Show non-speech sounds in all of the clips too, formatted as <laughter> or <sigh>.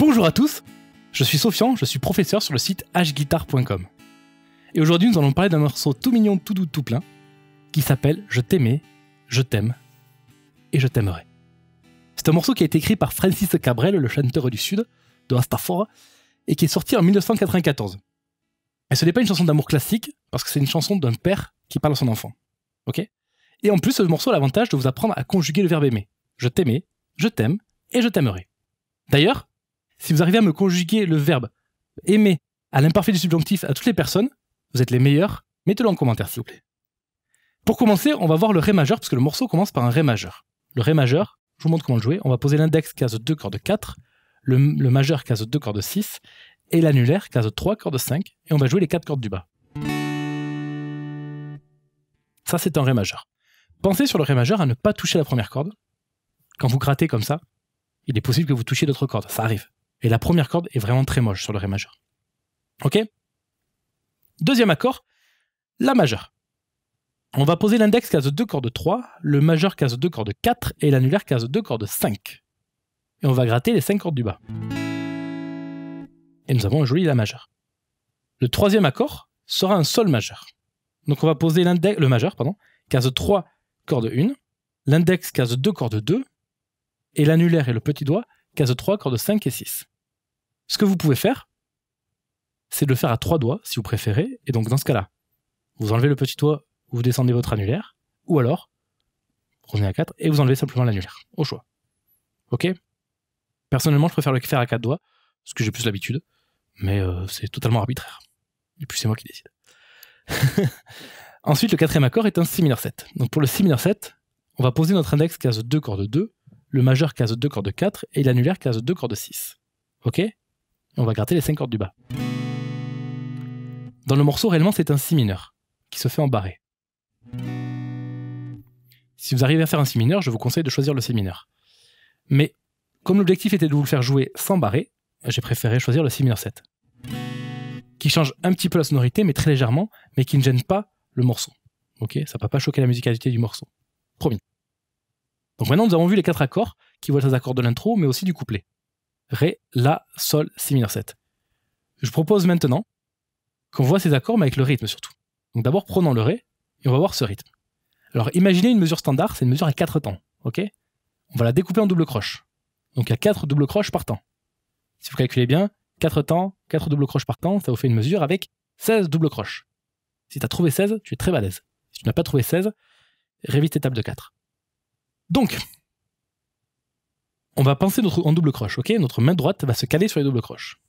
Bonjour à tous, je suis Sofian, je suis professeur sur le site hguitar.com. Et aujourd'hui nous allons parler d'un morceau tout mignon, tout doux, tout plein, qui s'appelle Je t'aimais, je t'aime et je t'aimerai. C'est un morceau qui a été écrit par Francis Cabrel, le chanteur du Sud, de Astafora, et qui est sorti en 1994. Et ce n'est pas une chanson d'amour classique, parce que c'est une chanson d'un père qui parle à son enfant. Ok? Et en plus, ce morceau a l'avantage de vous apprendre à conjuguer le verbe aimer. Je t'aimais, je t'aime et je t'aimerai. D'ailleurs, si vous arrivez à me conjuguer le verbe aimer à l'imparfait du subjonctif à toutes les personnes, vous êtes les meilleurs. Mettez-le en commentaire, s'il vous plaît. Pour commencer, on va voir le Ré majeur, parce que le morceau commence par un Ré majeur. Le Ré majeur, je vous montre comment le jouer. On va poser l'index case 2, corde 4, le, le majeur case 2, corde 6, et l'annulaire case 3, corde 5, et on va jouer les 4 cordes du bas. Ça, c'est un Ré majeur. Pensez sur le Ré majeur à ne pas toucher la première corde. Quand vous grattez comme ça, il est possible que vous touchiez d'autres cordes. Ça arrive. Et la première corde est vraiment très moche sur le Ré majeur. Ok? Deuxième accord, La majeur. On va poser l'index case 2 corde 3, le majeur case 2 corde 4 et l'annulaire case 2 corde 5. Et on va gratter les 5 cordes du bas. Et nous avons un joli La majeur. Le troisième accord sera un Sol majeur. Donc on va poser le majeur, pardon, case 3 corde 1, l'index case 2 corde 2, et l'annulaire et le petit doigt case 3 corde 5 et 6. Ce que vous pouvez faire, c'est de le faire à trois doigts, si vous préférez, et donc dans ce cas-là, vous enlevez le petit doigt, vous descendez votre annulaire, ou alors, vous revenez à 4, et vous enlevez simplement l'annulaire, au choix. Ok? Personnellement, je préfère le faire à quatre doigts, parce que j'ai plus l'habitude, mais euh, c'est totalement arbitraire. Et puis c'est moi qui décide. <laughs> Ensuite, le quatrième accord est un si mineur 7. Donc pour le si mineur 7, on va poser notre index case 2 corde 2, le majeur case 2 corde 4 et l'annulaire case 2 corde 6. Ok? On va gratter les 5 cordes du bas. Dans le morceau, réellement, c'est un si mineur, qui se fait en barré. Si vous arrivez à faire un si mineur, je vous conseille de choisir le si mineur. Mais, comme l'objectif était de vous le faire jouer sans barré, j'ai préféré choisir le si mineur 7. Qui change un petit peu la sonorité, mais très légèrement, mais qui ne gêne pas le morceau. Ok Ça ne va pas choquer la musicalité du morceau. Promis. Donc maintenant, nous avons vu les quatre accords, qui voient les accords de l'intro, mais aussi du couplet. Ré, La, Sol, Si mineur 7. Je propose maintenant qu'on voit ces accords, mais avec le rythme surtout. Donc d'abord, prenons le Ré, et on va voir ce rythme. Alors imaginez une mesure standard, c'est une mesure à 4 temps, ok? On va la découper en double croche. Donc il y a 4 doubles croches par temps. Si vous calculez bien, 4 temps, 4 doubles croches par temps, ça vous fait une mesure avec 16 doubles croches. Si tu as trouvé 16, tu es très balèze. Si tu n'as pas trouvé 16, révise étape de 4. Donc, on va penser notre, en double croche, ok? Notre main droite va se caler sur les doubles croches.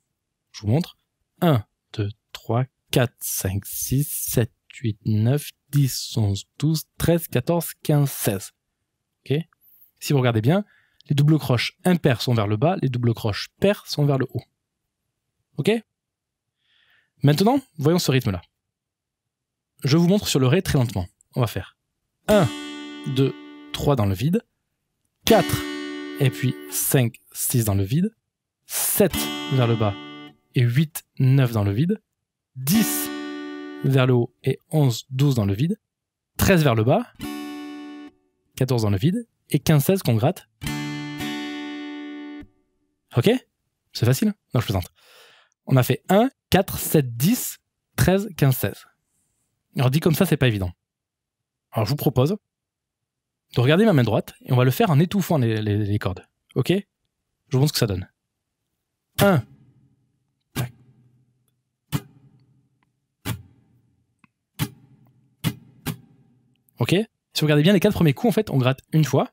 Je vous montre. 1, 2, 3, 4, 5, 6, 7, 8, 9, 10, 11, 12, 13, 14, 15, 16. Ok? Si vous regardez bien, les doubles croches impairs sont vers le bas, les doubles croches pairs sont vers le haut. Ok? Maintenant, voyons ce rythme-là. Je vous montre sur le Ré très lentement. On va faire 1, 2, 3 dans le vide, 4, et puis 5, 6 dans le vide, 7 vers le bas et 8, 9 dans le vide, 10 vers le haut et 11, 12 dans le vide, 13 vers le bas, 14 dans le vide et 15, 16 qu'on gratte. Ok? C'est facile? Non, je plaisante. On a fait 1, 4, 7, 10, 13, 15, 16. Alors dit comme ça, c'est pas évident. Alors je vous propose de regarder ma main droite et on va le faire en étouffant les, cordes. Ok? Je vous montre ce que ça donne. 1. Ok? Si vous regardez bien les quatre premiers coups, en fait, on gratte une fois.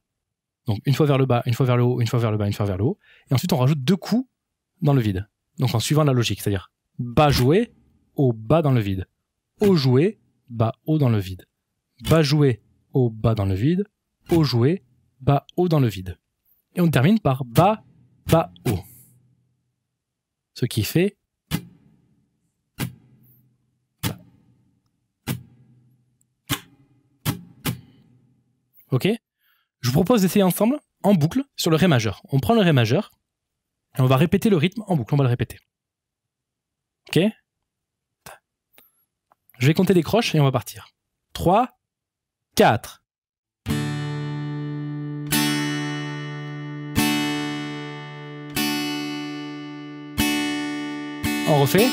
Donc une fois vers le bas, une fois vers le haut, une fois vers le bas, une fois vers le haut. Et ensuite, on rajoute deux coups dans le vide. Donc en suivant la logique, c'est-à-dire bas joué, haut bas dans le vide. Haut joué, bas haut dans le vide. Bas joué, haut bas dans le vide haut joué, bas haut dans le vide. Et on termine par bas, bas haut. Ce qui fait Ok Je vous propose d'essayer ensemble, en boucle, sur le Ré majeur. On prend le Ré majeur, et on va répéter le rythme en boucle, on va le répéter. Ok Je vais compter les croches et on va partir. 3, 4, On refait.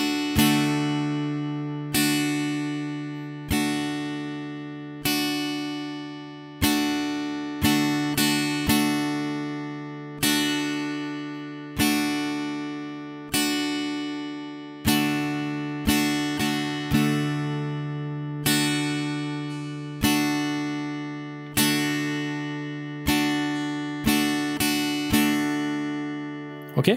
Ok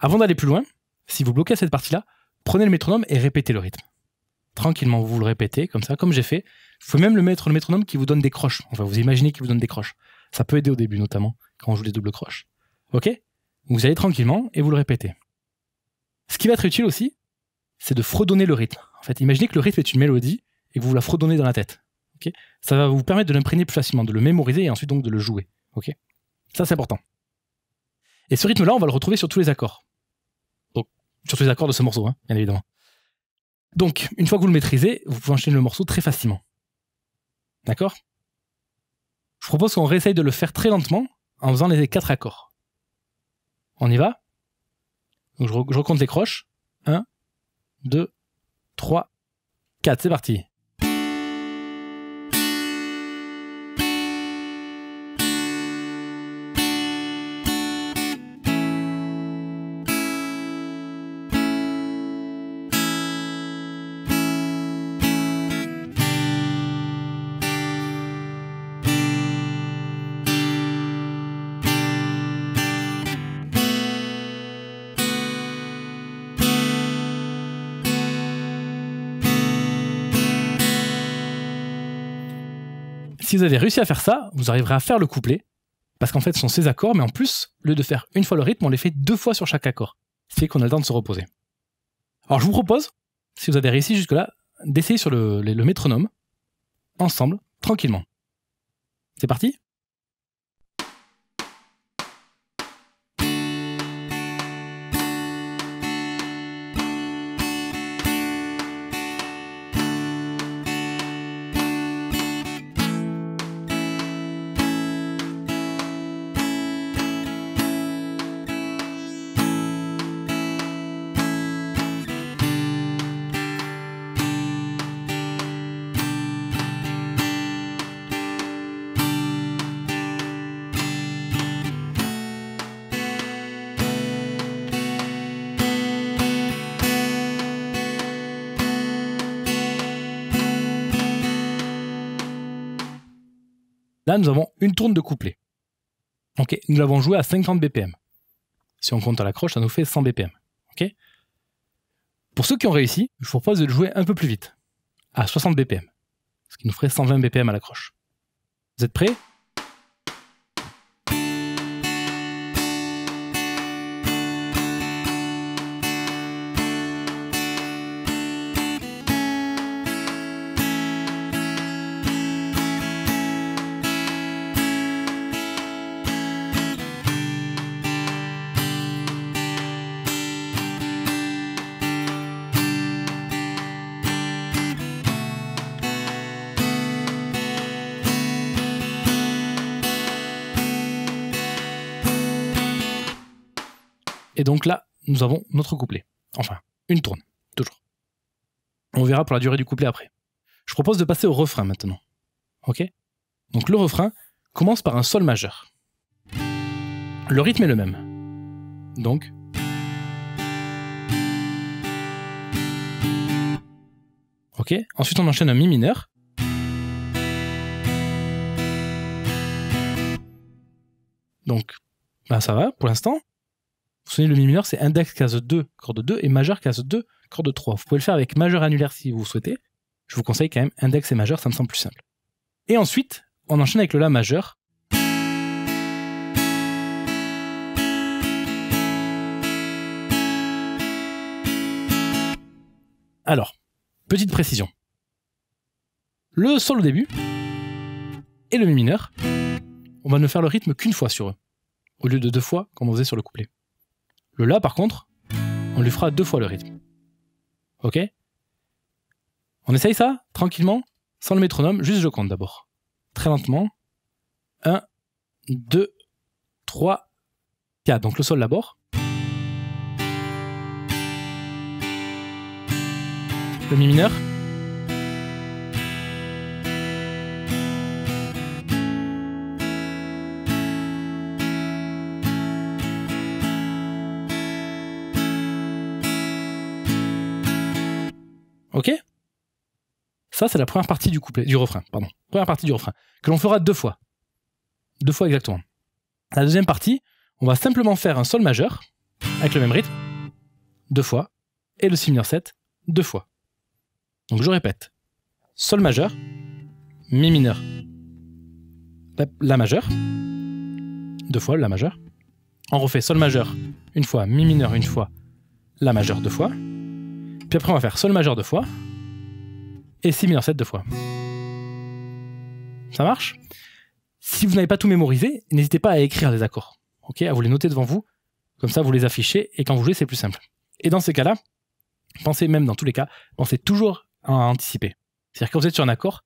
Avant d'aller plus loin, si vous bloquez cette partie-là, prenez le métronome et répétez le rythme. Tranquillement, vous le répétez, comme ça, comme j'ai fait. Vous pouvez même le mettre le métronome qui vous donne des croches. Enfin, vous imaginez qu'il vous donne des croches. Ça peut aider au début, notamment, quand on joue les doubles croches. Ok? Vous allez tranquillement et vous le répétez. Ce qui va être utile aussi, c'est de fredonner le rythme. En fait, imaginez que le rythme est une mélodie et que vous la fredonnez dans la tête. Ça va vous permettre de l'imprégner plus facilement, de le mémoriser et ensuite donc de le jouer. Ça, c'est important. Et ce rythme-là, on va le retrouver sur tous les accords. Sur tous les accords de ce morceau, hein, bien évidemment. Donc, une fois que vous le maîtrisez, vous pouvez enchaîner le morceau très facilement. D'accord? Je propose qu'on réessaye de le faire très lentement en faisant les quatre accords. On y va? Je, je recompte les croches. 1, 2, 3, 4. C'est parti. Si vous avez réussi à faire ça, vous arriverez à faire le couplet, parce qu'en fait, ce sont ces accords, mais en plus, au lieu de faire une fois le rythme, on les fait deux fois sur chaque accord. Ce qui fait qu'on a le temps de se reposer. Alors, je vous propose, si vous avez réussi jusque-là, d'essayer sur le, le métronome, ensemble, tranquillement. C'est parti? Là, nous avons une tourne de couplet. Ok, nous l'avons joué à 50 BPM. Si on compte à la croche, ça nous fait 100 BPM. Ok Pour ceux qui ont réussi, je vous propose de jouer un peu plus vite, à 60 BPM, ce qui nous ferait 120 BPM à la croche. Vous êtes prêts? Et donc là, nous avons notre couplet. Enfin, une tourne, toujours. On verra pour la durée du couplet après. Je propose de passer au refrain maintenant. Ok? Donc le refrain commence par un sol majeur. Le rythme est le même. Donc. Ok Ensuite, on enchaîne un mi mineur. Donc, ben ça va pour l'instant. Vous souvenez, le mi mineur, c'est index case 2, corde 2, et majeur case 2, corde 3. Vous pouvez le faire avec majeur annulaire si vous souhaitez. Je vous conseille quand même index et majeur, ça me semble plus simple. Et ensuite, on enchaîne avec le La majeur. Alors, petite précision. Le sol au début et le mi mineur, on va ne faire le rythme qu'une fois sur eux, au lieu de deux fois comme on faisait sur le couplet. Le La, par contre, on lui fera deux fois le rythme. Ok? On essaye ça, tranquillement, sans le métronome, juste je compte d'abord. Très lentement. 1, 2, 3, 4. Donc le sol d'abord. Le mi mineur. Ok Ça, c'est la première partie du couplet, du refrain, du refrain, que l'on fera deux fois. Deux fois exactement. La deuxième partie, on va simplement faire un sol majeur, avec le même rythme, deux fois, et le si mineur 7, deux fois. Donc je répète. Sol majeur, Mi mineur, la, la majeur, deux fois, La majeur. On refait Sol majeur une fois, Mi mineur une fois, La majeur deux fois. Puis après on va faire Sol majeur deux fois, et Si mineur 7 deux fois. Ça marche? Si vous n'avez pas tout mémorisé, n'hésitez pas à écrire les accords. À vous les noter devant vous. Comme ça, vous les affichez et quand vous jouez, c'est plus simple. Et dans ces cas-là, pensez même dans tous les cas, pensez toujours à anticiper. C'est-à-dire quand vous êtes sur un accord,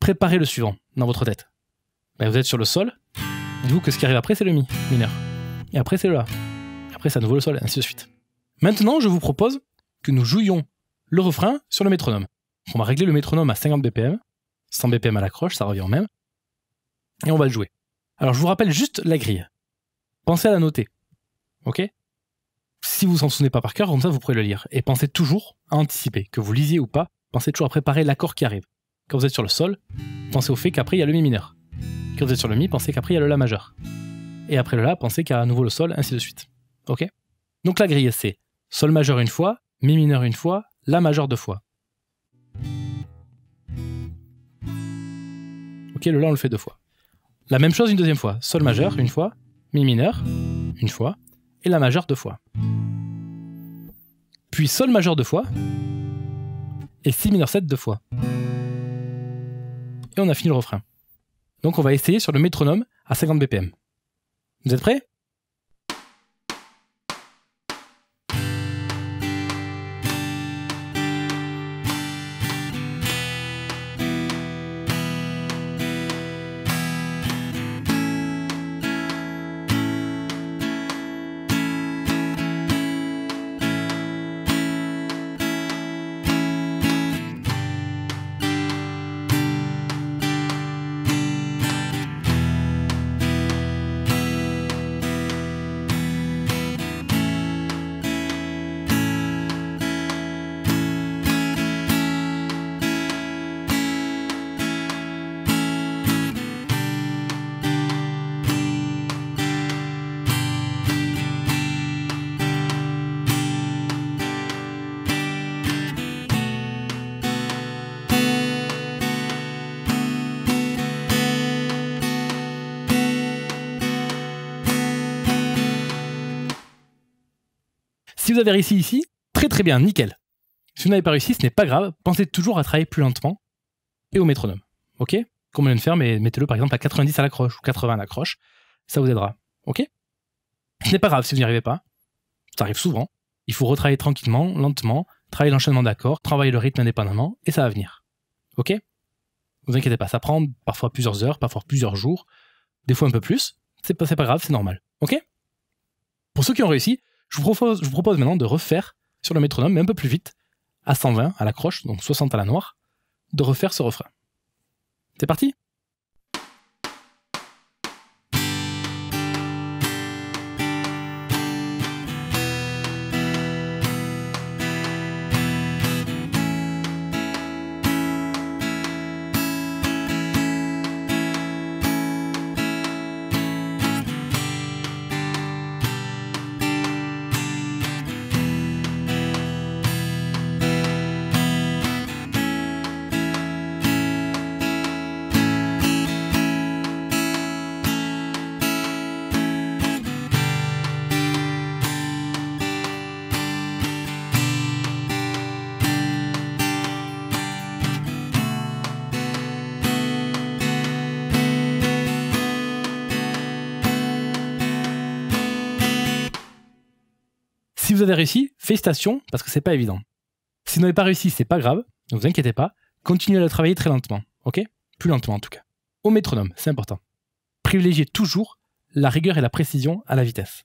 préparez le suivant dans votre tête. Ben, vous êtes sur le sol, dites-vous que ce qui arrive après, c'est le mi mineur. Et après, c'est le la. Après, c'est à nouveau le sol, et ainsi de suite. Maintenant, je vous propose que nous jouions le refrain sur le métronome. On va régler le métronome à 50 BPM, 100 BPM à l'accroche, ça revient au même. Et on va le jouer. Alors, je vous rappelle juste la grille. Pensez à la noter. Ok? Si vous s'en souvenez pas par cœur, comme ça vous pourrez le lire. Et pensez toujours à anticiper, que vous lisiez ou pas, pensez toujours à préparer l'accord qui arrive. Quand vous êtes sur le sol, pensez au fait qu'après il y a le mi mineur. Quand vous êtes sur le mi, pensez qu'après il y a le la majeur. Et après le la, pensez qu'il y a à nouveau le sol, ainsi de suite. Ok? Donc la grille c'est sol majeur une fois, mi mineur une fois, la majeur deux fois. Ok, le la on le fait deux fois. La même chose une deuxième fois. Sol majeur une fois, mi mineur une fois, et la majeur deux fois. Puis sol majeur deux fois, et si mineur 7 deux fois. Et on a fini le refrain. Donc on va essayer sur le métronome à 50 BPM. Vous êtes prêts? Si vous avez réussi ici, très très bien, nickel. Si vous n'avez pas réussi, ce n'est pas grave, pensez toujours à travailler plus lentement et au métronome. Ok? Comme on vient de faire, mais mettez-le par exemple à 90 à l'accroche ou 80 à l'accroche, ça vous aidera. Ok? Ce n'est pas grave si vous n'y arrivez pas, ça arrive souvent. Il faut retravailler tranquillement, lentement, travailler l'enchaînement d'accords, travailler le rythme indépendamment, et ça va venir. Ok? Vous inquiétez pas, ça prend parfois plusieurs heures, parfois plusieurs jours, des fois un peu plus. C'est pas, grave, c'est normal. Ok? Pour ceux qui ont réussi, je vous, propose, maintenant de refaire sur le métronome, mais un peu plus vite, à 120 à l'accroche, donc 60 à la noire, de refaire ce refrain. C'est parti? Vous avez réussi, félicitations, parce que c'est pas évident. Si vous n'avez pas réussi, c'est pas grave, ne vous inquiétez pas, continuez à le travailler très lentement, ok? Plus lentement en tout cas. Au métronome, c'est important. Privilégiez toujours la rigueur et la précision à la vitesse.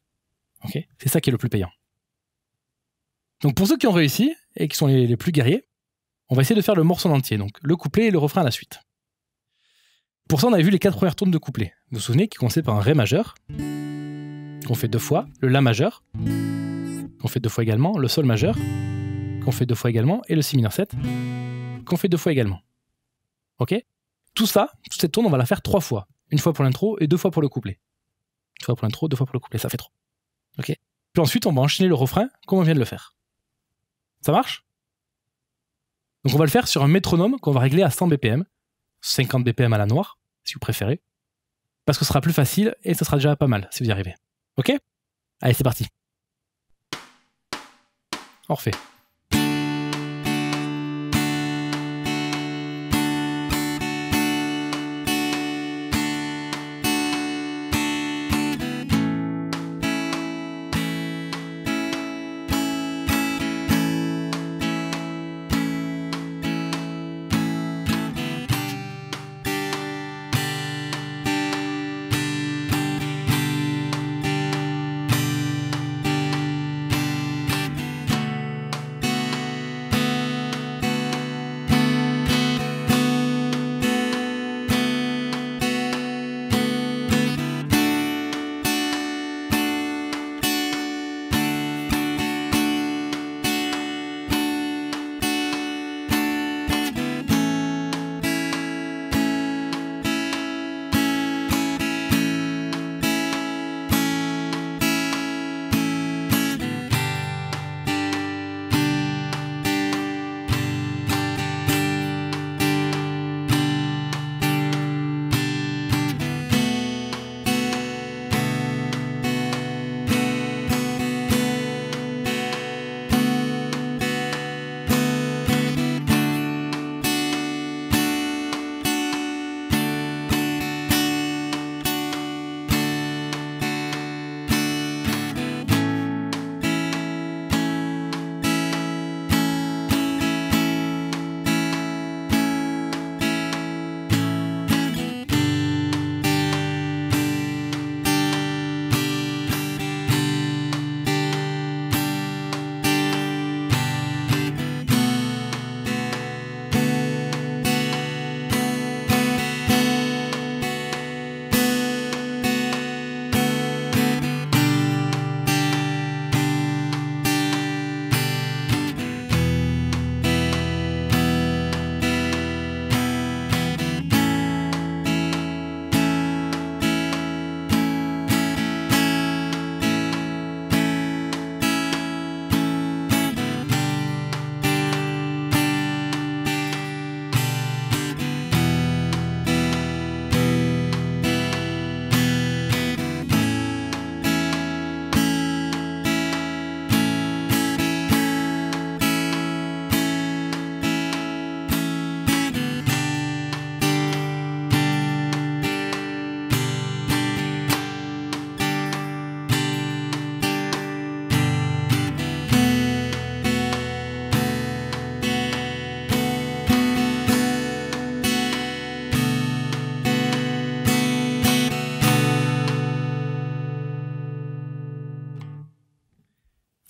Ok? C'est ça qui est le plus payant. Donc pour ceux qui ont réussi et qui sont les, plus guerriers, On va essayer de faire le morceau en entier, donc le couplet et le refrain à la suite. Pour ça, on a vu les quatre premières tournes de couplet. Vous vous souvenez qui commençaient par un Ré majeur, qu'on fait deux fois, le La majeur, qu'on fait deux fois également, le Sol majeur, qu'on fait deux fois également, et le Si mineur 7, qu'on fait deux fois également. Ok? Tout ça, toute cette tourne, on va la faire trois fois. Une fois pour l'intro et deux fois pour le couplet. Une fois pour l'intro, deux fois pour le couplet, ça fait trois. Ok? Puis ensuite, on va enchaîner le refrain comme on vient de le faire. Ça marche? Donc on va le faire sur un métronome qu'on va régler à 100 BPM, 50 BPM à la noire, si vous préférez, parce que ce sera plus facile et ce sera déjà pas mal si vous y arrivez. Ok? Allez, c'est parti. On refait.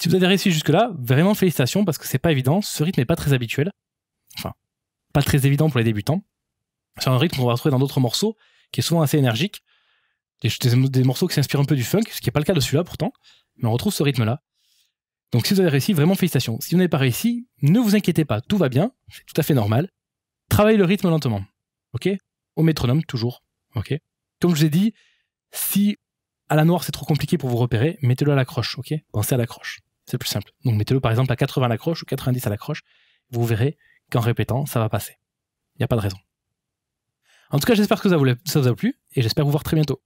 Si vous avez réussi jusque-là, vraiment félicitations parce que c'est pas évident. Ce rythme n'est pas très habituel. Enfin, pas très évident pour les débutants. C'est un rythme qu'on va retrouver dans d'autres morceaux qui est souvent assez énergique. Des, morceaux qui s'inspirent un peu du funk, ce qui n'est pas le cas de celui-là pourtant. Mais on retrouve ce rythme-là. Donc si vous avez réussi, vraiment félicitations. Si vous n'avez pas réussi, ne vous inquiétez pas, tout va bien. C'est tout à fait normal. Travaillez le rythme lentement. Ok? Au métronome, toujours. Ok? Comme je vous ai dit, si à la noire c'est trop compliqué pour vous repérer, mettez-le à l'accroche. Ok? Pensez à l'accroche. C'est plus simple. Donc mettez-le par exemple à 80 à l'accroche ou 90 à l'accroche. Vous verrez qu'en répétant, ça va passer. Il n'y a pas de raison. En tout cas, j'espère que ça vous a plu et j'espère vous voir très bientôt.